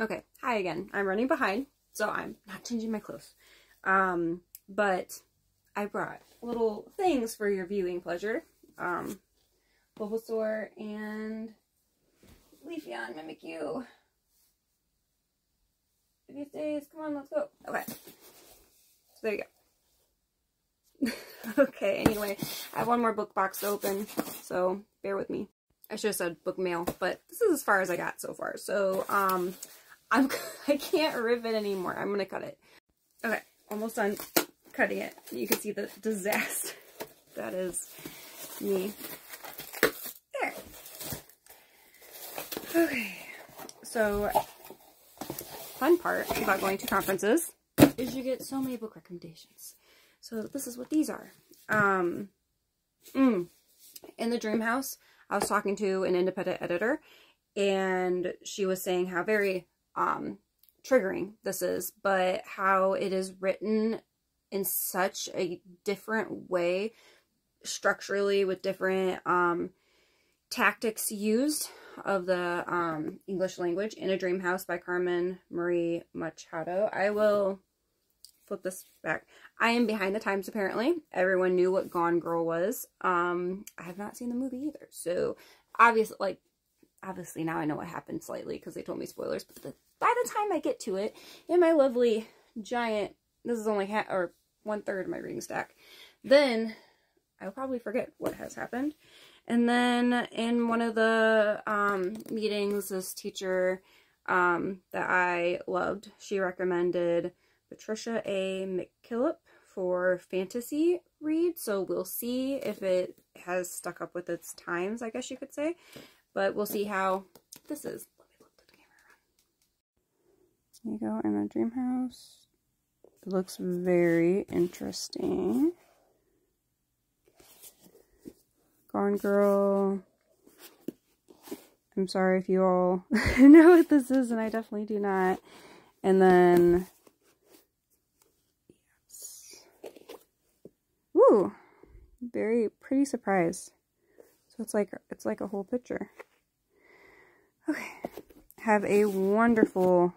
Okay, hi again. I'm running behind, so I'm not changing my clothes. Um, but I brought little things for your viewing pleasure. Um, Bulbasaur and Leafeon Mimikyu. These days, come on, let's go. Okay. So there you go. okay, anyway, I have one more book box to open, so bear with me. I should have said book mail, but this is as far as I got so far. So, um, I'm, I can't rip it anymore. I'm going to cut it. Okay, almost done cutting it. You can see the disaster that is me. There. Okay, so fun part about going to conferences is you get so many book recommendations. So this is what these are. Um, mm, in the Dream House, I was talking to an independent editor, and she was saying how very um, triggering this is, but how it is written in such a different way, structurally, with different um, tactics used of the um, English language in a Dream House by Carmen Maria Machado. I will flip this back. I am behind the times apparently. Everyone knew what Gone Girl was. Um, I have not seen the movie either. So obviously, like, obviously now I know what happened slightly because they told me spoilers. But the, by the time I get to it, in my lovely giant, this is only half or one third of my reading stack, then I'll probably forget what has happened. And then in one of the um, meetings, this teacher um, that I loved, she recommended Patricia A. McKillip for fantasy read. So we'll see if it has stuck up with its times, I guess you could say. But we'll see how this is. Let me the camera There you go, in a dream house. It looks very interesting. Gone Girl. I'm sorry if you all know what this is, and I definitely do not. And then, yes. Ooh, very pretty surprise. So it's like it's like a whole picture. Okay, have a wonderful